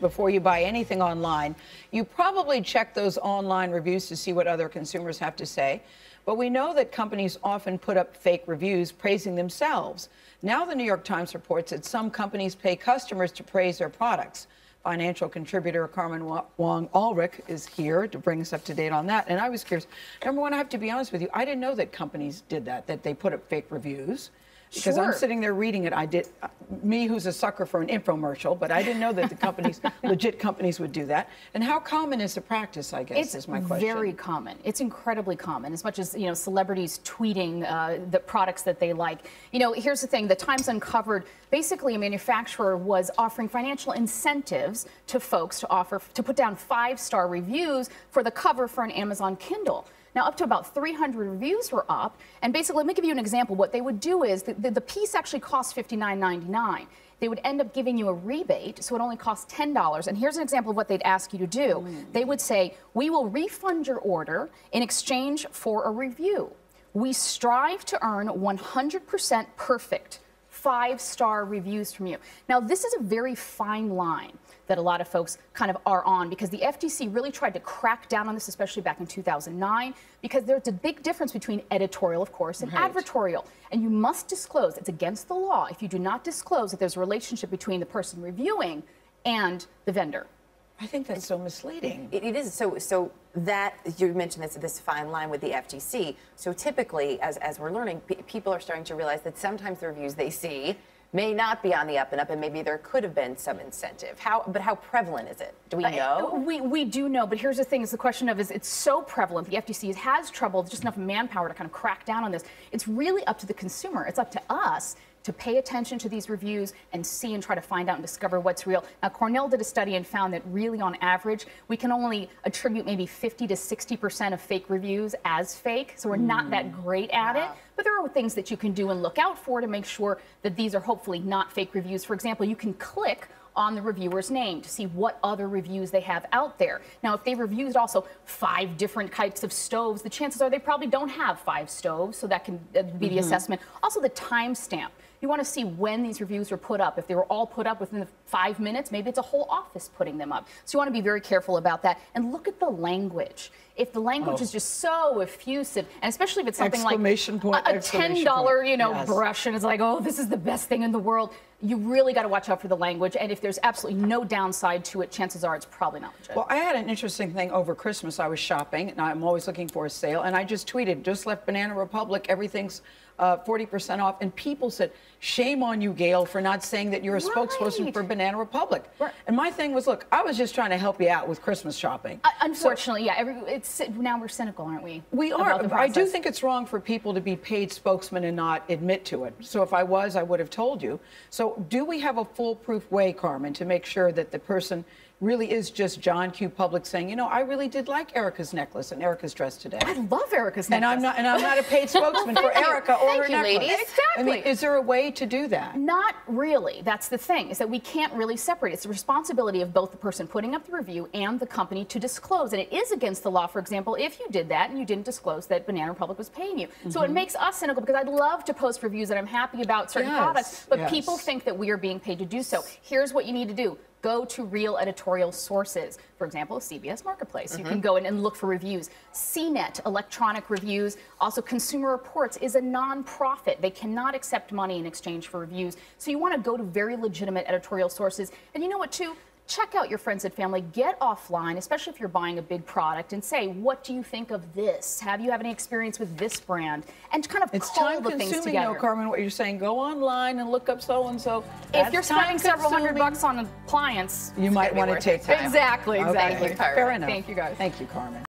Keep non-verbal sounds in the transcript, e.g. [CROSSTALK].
before you buy anything online, you probably check those online reviews to see what other consumers have to say. But we know that companies often put up fake reviews praising themselves. Now, the New York Times reports that some companies pay customers to praise their products. Financial contributor Carmen Wong Ulrich is here to bring us up to date on that. And I was curious. Number one, I have to be honest with you, I didn't know that companies did that, that they put up fake reviews because sure. I'm sitting there reading it. I did, uh, me who's a sucker for an infomercial, but I didn't know that the companies, [LAUGHS] legit companies, would do that. And how common is the practice? I guess it's is my question. very common. It's incredibly common. As much as you know, celebrities tweeting uh, the products that they like. You know, here's the thing: the Times uncovered basically a manufacturer was offering financial incentives to folks to offer to put down five-star reviews for the cover for an Amazon Kindle. Now, up to about 300 reviews were up. And basically, let me give you an example. What they would do is the, the, the piece actually cost $59.99 they would end up giving you a rebate, so it only costs $10. And here's an example of what they'd ask you to do. Mm. They would say, We will refund your order in exchange for a review. We strive to earn 100% perfect five star reviews from you. Now, this is a very fine line that a lot of folks kind of are on because the FTC really tried to crack down on this, especially back in 2009, because there's a big difference between editorial, of course, and right. advertorial. And you must disclose, it's against the law if you do not disclose that there's a relationship between the person reviewing and the vendor. I think that's so misleading. it, it is. So, so that you mentioned this this fine line with the FTC. So typically, as as we're learning, people are starting to realize that sometimes the reviews they see may not be on the up and up, and maybe there could have been some incentive. How, but how prevalent is it? Do we know? Uh, we, we do know, but here's the thing: is the question of is it's so prevalent. The FTC has trouble, just enough manpower to kind of crack down on this. It's really up to the consumer. It's up to us to pay attention to these reviews and see and try to find out and discover what's real. Now, Cornell did a study and found that really, on average, we can only attribute maybe 50 to 60% of fake reviews as fake. So we're mm. not that mm. great at wow. it. But there are things that you can do and look out for to make sure that these are hopefully not fake reviews. For example, you can click on the reviewer's name to see what other reviews they have out there. Now, if they've reviewed also five different types of stoves, the chances are they probably don't have five stoves, so that can be the mm -hmm. assessment. Also, the timestamp. You want to see when these reviews were put up. If they were all put up within the five minutes, maybe it's a whole office putting them up. So you want to be very careful about that. And look at the language. If the language oh. is just so effusive, and especially if it's something like point, a, a $10, you know, yes. brush, and it's like, oh, this is the best thing in the world, you really got to watch out for the language. And if there's absolutely no downside to it, chances are it's probably not legit. Well, I had an interesting thing over Christmas. I was shopping, and I'm always looking for a sale, and I just tweeted, just left Banana Republic, everything's 40% uh, off. And people said, shame on you, Gayle, for not saying that you're a right. spokesperson for Banana Republic. Right. And my thing was, look, I was just trying to help you out with Christmas shopping. Uh, unfortunately, so, yeah. Every, it's now we're cynical, aren't we? We are. I do think it's wrong for people to be paid spokesmen and not admit to it. So if I was, I would have told you. So do we have a foolproof way, Carmen, to make sure that the person really is just John Q. Public saying, you know, I really did like Erica's necklace and Erica's dress today. I love Erica's necklace. And I'm not and I'm not a paid [LAUGHS] spokesman for Erica or Thank her you, necklace. ladies. Exactly. I mean, is there a way to do that? Not really. That's the thing, is that we can't really separate. It's the responsibility of both the person putting up the review and the company to disclose. And it is against the law, for example, if you did that and you didn't disclose that Banana Republic was paying you. Mm -hmm. So it mm-hmm. makes us cynical because I'd love to post reviews that I'm happy about certain yes. products, but yes. people think that we are being paid to do so. Here's what you need to do go to real editorial sources. For example, CBS Marketplace. Mm -hmm. You can mm-hmm. go in and look for reviews. CNET, electronic reviews. Also, Consumer Reports is a nonprofit. They cannot accept money in exchange for reviews. So you want to go to very legitimate editorial sources. And you know what, too? Check out your friends and family, get offline, especially if you're buying a big product, and say, what do you think of this? Have you have any experience with this brand? And kind of it's things together. Though, Carmen, what you're saying. Go online and look up so-and-so. If you're spending several hundred bucks on an appliance, you might want to take time. Exactly, exactly. Okay. Fair enough. Thank you, guys. Thank you, Carmen.